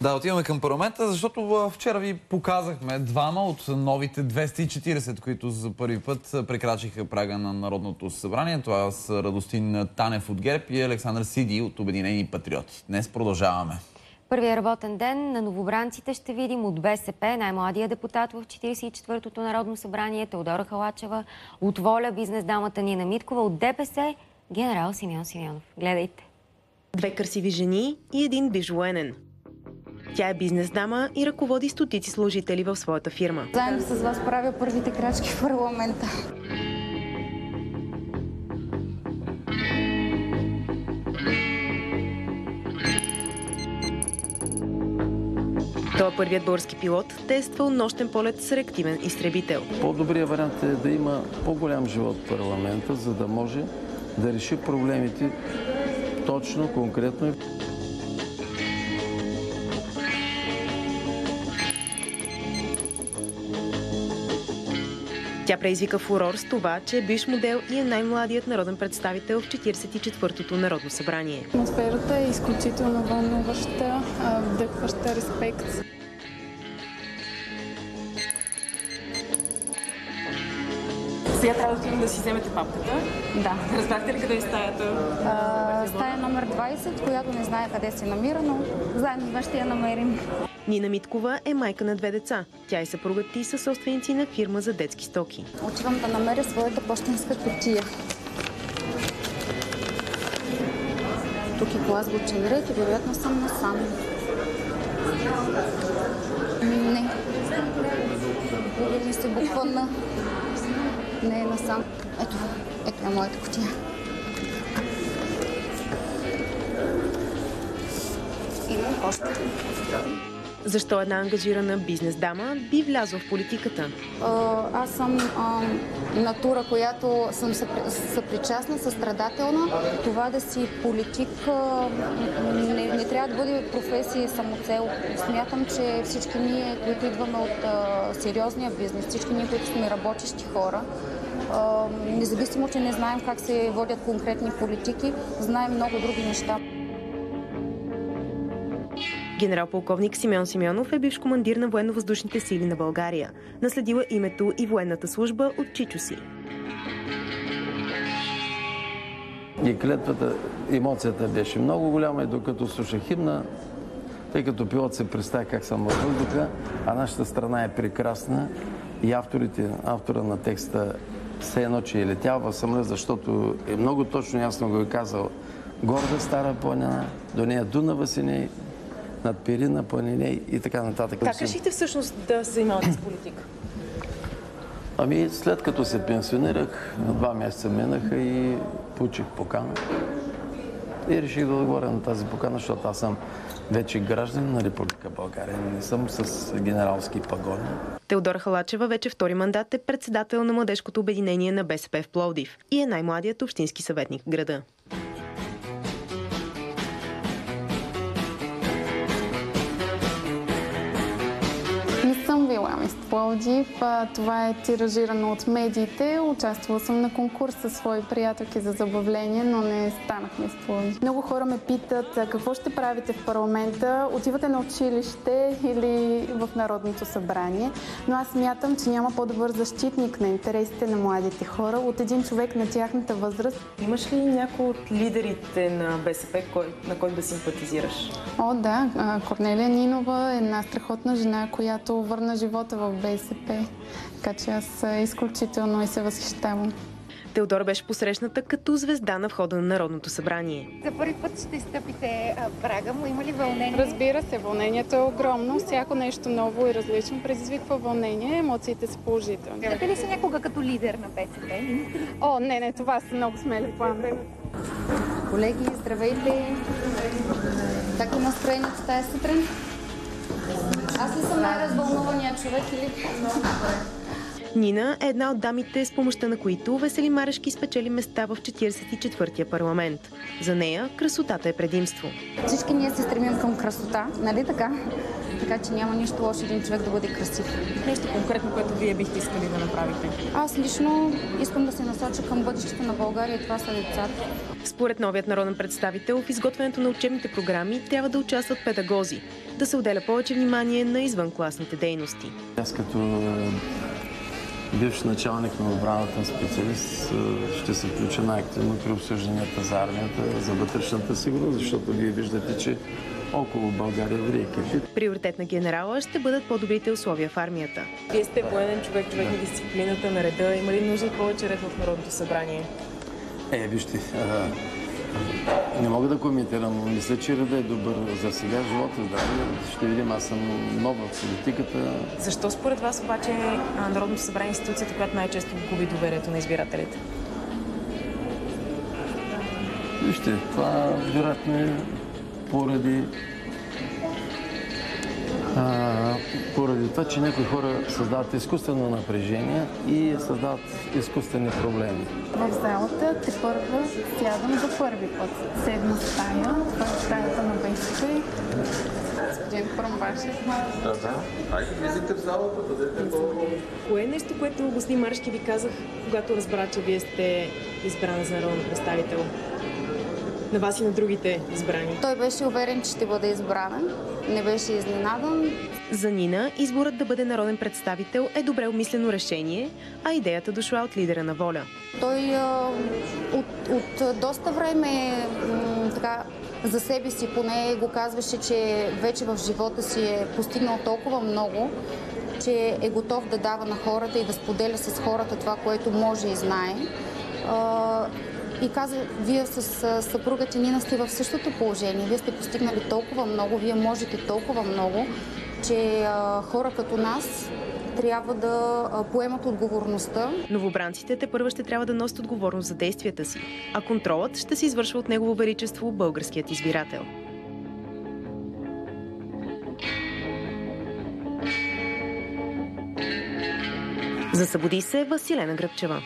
Да, отиваме към парламента, защото вчера ви показахме двама от новите 240, които за първи път прекрачиха прага на Народното събрание. Това са Радостин Танев от ГЕРБ и Александър Сиди от Обединени патриоти. Днес продължаваме. Първия работен ден на новобранците ще видим от БСП, най-младия депутат в 44-тото Народно събрание, Теодора Халачева, от Воля, бизнес дамата Нина Миткова, от ДПС, генерал Симеон Симеонов. Гледайте! Две красиви жени и един биш военен. Тя е бизнес дама и ръководи стотици служители в своята фирма. Заедно с вас правя първите крачки в парламента. Той е първият български пилот, тествал нощен полет с реактивен изтребител. По-добрият вариант е да има по-голям живот в парламента, за да може да реши проблемите точно, конкретно. Тя предизвика фурор с това, че е биш модел и е най-младият народен представител в 44-тото Народно събрание. Атмосферата е изключително вълнуваща, вдъхваща респект. Сега трябва да отидем да си вземете папката. Да. Разбрахте ли къде е стаята? А, стая номер 20, която не знае къде се намира, но заедно с вас ще я намерим. Нина Миткова е майка на две деца. Тя и съпругът ти са собственици на фирма за детски стоки. Отивам да намеря своята почтенска кутия. Тук е глазбочен ред и вероятно съм насам. Не. Губи ми се буква на... Не е насам. Ето, ето е моята кутия. Имам почта. Защо една ангажирана бизнес дама би влязла в политиката? Аз съм а, натура, която съм съпри- съпричастна, състрадателна. Това да си политик не, не трябва да бъде професия самоцел. Смятам, че всички ние, които идваме от а, сериозния бизнес, всички ние, които сме работещи хора, а, независимо, че не знаем как се водят конкретни политики, знаем много други неща. Генерал-полковник Симеон Симеонов е бивш командир на военно-въздушните сили на България. Наследила името и военната служба от чичо си. И клетвата, емоцията беше много голяма и докато слушах химна, тъй като пилот се представя как съм във въздуха, а нашата страна е прекрасна и авторите, автора на текста все едно, че е летял в самолет, защото е много точно ясно го е казал горда стара планина, до нея Дунава си не, над Пирина планина и така нататък. Как решихте всъщност да се занимавате с политика? Ами след като се пенсионирах, на два месеца минаха и получих покана. И реших да отговоря на тази покана, защото аз съм вече гражданин на Република България. Не съм с генералски пагони. Теодора Халачева вече втори мандат е председател на Младежкото обединение на БСП в Пловдив и е най-младият общински съветник в града. Пловдив. Това е тиражирано от медиите. Участвала съм на конкурс със свои приятелки за забавление, но не станах мис Пловдив. Много хора ме питат какво ще правите в парламента. Отивате на училище или в Народното събрание. Но аз мятам, че няма по-добър защитник на интересите на младите хора от един човек на тяхната възраст. Имаш ли някой от лидерите на БСП, на който да симпатизираш? О, да, Корнелия Нинова е една страхотна жена, която върна живота в БСП. Така че аз изключително и се възхищавам. Теодора беше посрещната като звезда на входа на Народното събрание. За първи път ще стъпите прага му. Има ли вълнение? Разбира се, вълнението е огромно. Всяко нещо ново и различно предизвиква вълнение. Емоциите са положителни. Виждате ли се някога като лидер на БСП? Имате? О, не, не, това са много смели планове. Колеги, здравейте! Как е настроението тази сутрин? Аз ли съм най-развълнувания човек или... Нина е една от дамите, с помощта на които Весели Марешки спечели места в 44-я парламент. За нея красотата е предимство. Всички ние се стремим към красота, нали така? Така че няма нищо лошо един човек да бъде красив. Нещо конкретно, което вие бихте искали да направите? Аз лично искам да се насоча към бъдещето на България и това са децата. Според новият народен представител, в изготвянето на учебните програми трябва да участват педагози, да се отделя повече внимание на извънкласните дейности. Аз като е, бивш началник на отбраната специалист е, ще се включа най-активно при обсъжданията за армията, за вътрешната сигурност, защото вие виждате, че около България ври екипи. Приоритет на генерала ще бъдат по-добрите условия в армията. Вие сте военен човек, човек на дисциплината, на реда. Има ли нужда от повече ред в Народното събрание? Е, вижте, а, не мога да коментирам, но мисля, че реда е добър за сега. Живота, здраве, ще видим. Аз съм нов в политиката. Защо според вас обаче Народното събрание е институцията, която най-често губи доверието на избирателите? Вижте, това вероятно е поради а, поради това, че някои хора създават изкуствено напрежение и създават изкуствени проблеми. В залата те първа сядам за първи път. Седма стая, това е стаята на БСП. Господин Прамбашев. Кое е нещо, което господин Маршки ви казах, когато разбра, че вие сте избрана за народен представител? На вас и на другите избрани. Той беше уверен, че ще бъде избран. Не беше изненадан. За Нина изборът да бъде народен представител е добре обмислено решение, а идеята дошла от лидера на Воля. Той от, от доста време така, за себе си поне го казваше, че вече в живота си е постигнал толкова много, че е готов да дава на хората и да споделя с хората това, което може и знае. И каза, вие с съпруга ти Нина сте в същото положение. Вие сте постигнали толкова много, вие можете толкова много, че а, хора като нас трябва да поемат отговорността Новобранците те първа ще трябва да носят отговорност за действията си, а контролът ще се извършва от негово величество българският избирател. За събуди се Василена Гръбчева.